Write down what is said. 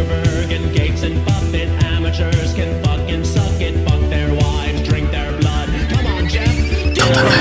Zuckerberg and Gates and Buffett. Amateurs can fucking suck it, fuck their wives, drink their blood. Come on, Jeff.